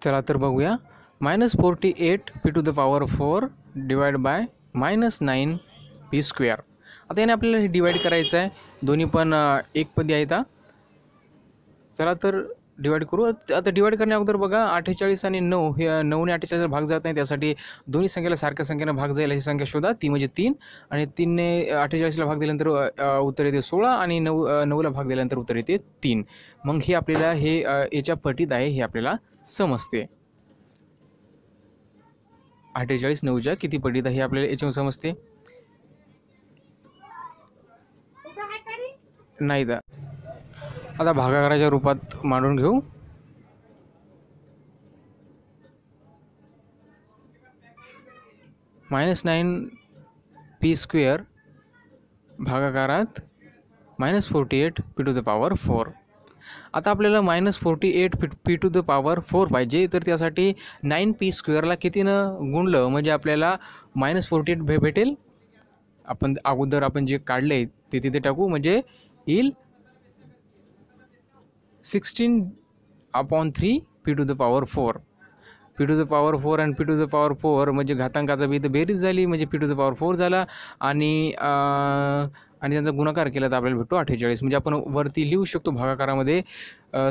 चला तर बघूया. Minus forty eight P to the power four divide by minus nine P square. आता याने आपल्याला हे डिवाईड करायचं आहे दोन्ही पण एकपदी एक पदी आहेत चला तर डिवाईड करू. आता डिवाईड करण्या अगोदर बघा अठ्ठेचाळीस आणि नऊ हे नऊने अठ्ठेचाळीस भाग जात नाही त्यासाठी दोन्ही संख्येला सारख्या संख्येनं भाग जाईल अशी संख्या शोधा. ती म्हणजे तीन आणि तीनने अठ्ठेचाळीसला भाग दिल्यानंतर उत्तर येते सोळा आणि नऊ नऊला भाग दिल्यानंतर उत्तर येते तीन. मग हे आपल्याला हे याच्या पटीत आहे हे आपल्याला समजते. अठ्ठेचाळीस नऊच्या किती पटीत आहे हे आपल्याला याच्यावर समजते? नाही दा. आता भागाकाराच्या रूपात मांडून घेऊ. Minus nine P square भागाकारात minus forty eight P to the power four. आता आपल्याला minus forty eight P P to the power four पाहिजे तर त्यासाठी नाईन पी स्क्वेअरला कितीनं गुणलं? म्हणजे आपल्याला मायनस फोर्टी एट भे भेटेल. आपण अगोदर आपण जे काढले ते तिथे टाकू. म्हणजे येईल sixteen upon three P to the power four P to the power four and P to the power four म्हणजे घातांकाचा बी तर बेरीज झाली म्हणजे P to the power four झाला आणि आणि त्यांचा गुणाकार केला तर आपल्याला भेटतो अठ्ठेचाळीस. म्हणजे आपण वरती लिहू शकतो भागाकारामध्ये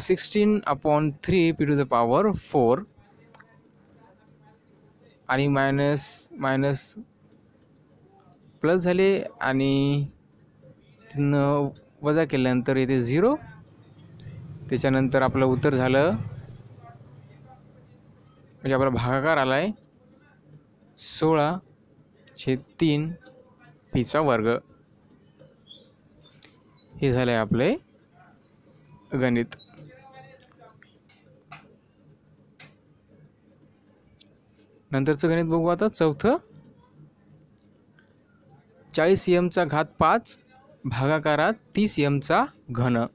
sixteen upon three P to the power four आणि मायनस मायनस प्लस झाले आणि वजा केल्यानंतर येते झिरो त्याच्यानंतर आपलं उत्तर झालं. म्हणजे आपला भागाकार आला आहे सोळा छेद तीन पीचा वर्ग. हे झालं आहे आपले गणित. नंतरचं गणित बघू आता चौथं. चाळीस एमचा घात पाच भागाकारात तीस एमचा घन.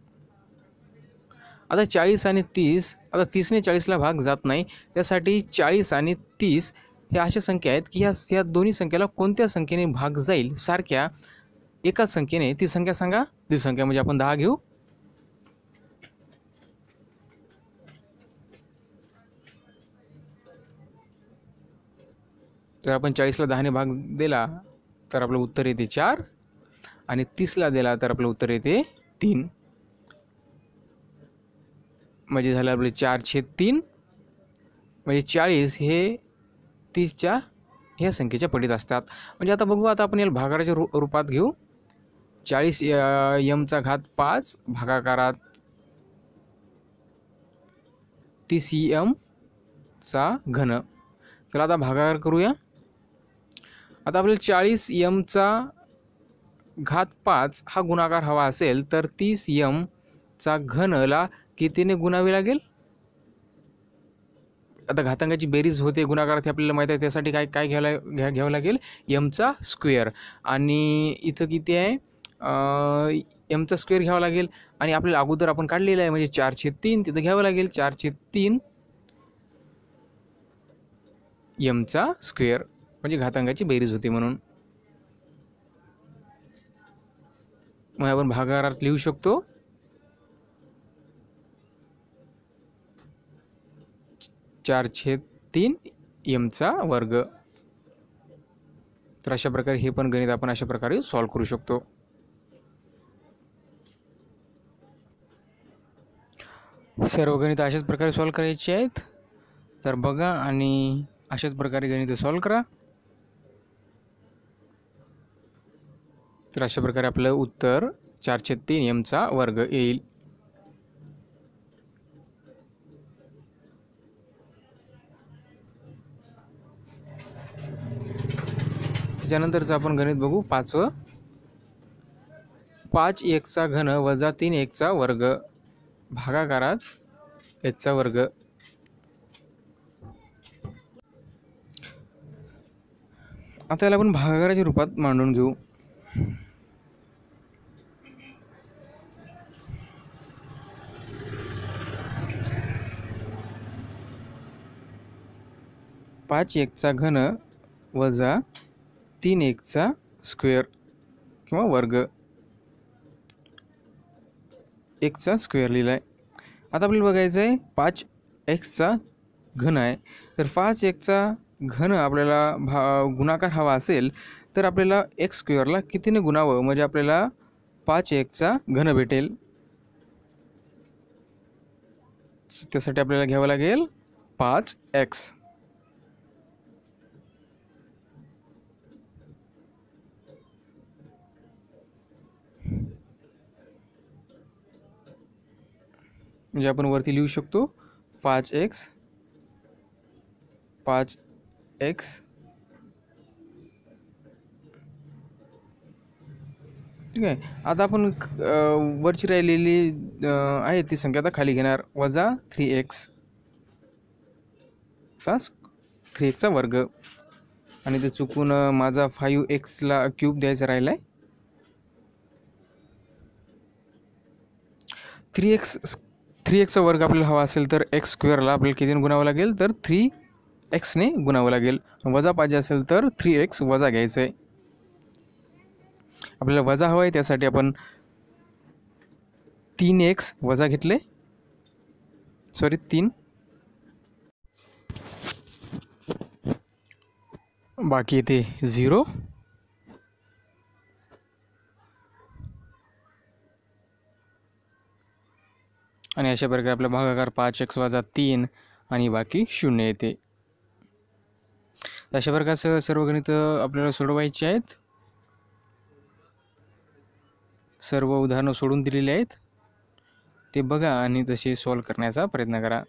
आता चाळीस आणि तीस आता तीसने चाळीसला भाग जात नाही. त्यासाठी चाळीस आणि तीस ह्या अशा संख्या आहेत की ह्या या दोन्ही संख्येला कोणत्या संख्येने भाग जाईल? सारख्या एकाच संख्येने. ती संख्या सांगा. ती संख्या म्हणजे आपण दहा घेऊ. जर आपण चाळीसला दहाने भाग दिला तर आपलं उत्तर येते चार. आणि तीसला दिला तर आपलं उत्तर येते तीन. म्हणजे झालं आपले चारशे तीन म्हणजे चाळीस हे तीसच्या ह्या संख्येच्या पटीत असतात. म्हणजे आता बघू आता आपण याला भागाकाराच्या रू रूपात घेऊ. चाळीस यमचा घात पाच भागाकारात तीस चा घन. चला आता भागाकार करूया. आता आपल्याला चाळीस यमचा घात पाच हा गुणाकार हवा असेल तर तीस यमचा घनला कितीने गुणावे लागेल आता घातांकाची बेरीज होते गुणाकार ते आपल्याला माहीत आहे त्यासाठी काय काय घ्यायला घ्या घ्यावं लागेल? यमचा स्क्वेअर आणि इथं किती आहे? यमचा स्क्वेअर घ्यावा लागेल. आणि आपल्याला अगोदर आपण काढलेलं आहे म्हणजे चारशे तीन तिथं घ्यावं लागेल. चारशे तीन. यमचा स्क्वेअर म्हणजे घातांकाची बेरीज होते म्हणून. मग आपण भागाकारात लिहू शकतो. चार छेद तीन यमचा वर्ग. तर अशा प्रकारे हे पण गणित आपण अशा प्रकारे सॉल्व करू शकतो. सर्व गणित अशाच प्रकारे सॉल्व करायचे आहेत. तर बघा आणि अशाच प्रकारे गणित सॉल्व करा. तर अशा प्रकारे आपलं उत्तर चारशे तीन एमचा वर्ग येईल. त्याच्यानंतरचं आपण गणित बघू. पाचवं. पाच एकचा घन वजा तीन एकचा वर्ग. भागाकारात एकचा वर्ग. आता याला आपण भागाकाराच्या रूपात मांडून घेऊ. पाच एकचा घन वजा तीन एकचा स्क्वेअर किंवा वर्ग. एकचा स्क्वेअर लिहिला आहे आता आपल्याला बघायचं आहे पाच एक्सचा घन आहे. तर पाच एकचा घन आपल्याला भा गुणाकार हवा असेल तर आपल्याला एक्स स्क्वेअरला कितीने गुणावं? म्हणजे आपल्याला पाच एकचा घन भेटेल. त्यासाठी आपल्याला घ्यावं लागेल पाच एक्स. म्हणजे आपण वरती लिहू शकतो पाच एक्स पाच एक्स ठीक आहे. आता आपण वरची राहिलेली आहे ती संख्या आता खाली घेणार. वजा थ्री एक्स सास थ्री एक्सचा वर्ग. आणि ते चुकून माझा फाईव्ह एक्सला क्यूब द्यायचा राहिला आहे थ्री एक्स थ्री एक्सचा वर्ग आपल्याला हवा असेल तर एक्स स्क्वेअरला आपल्याला कितीने गुणावं लागेल? तर थ्री एक्सने गुणावं लागेल. वजा पाहिजे असेल तर थ्री एक्स वजा घ्यायचं आहे आपल्याला वजा हवं आहे त्यासाठी आपण तीन एक्स वजा घेतले. सॉरी तीन. बाकी येते झिरो आणि अशा प्रकारे आपला भागाकार पाच एक्स वजा तीन आणि बाकी शून्य येते. अशा प्रकारचं सर्व गणित आपल्याला सोडवायचे आहेत. सर्व उदाहरणं सोडून दिलेली आहेत. ते बघा आणि तसे सॉल्व करण्याचा प्रयत्न करा.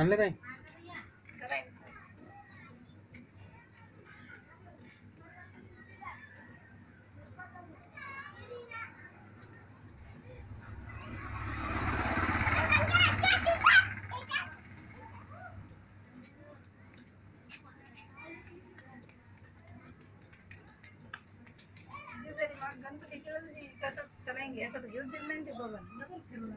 आणलं काय गणपतीच्या वेळेस तसंच सलाईन घ्यायचं घेऊन दिलं नाही ते बघा फिरून.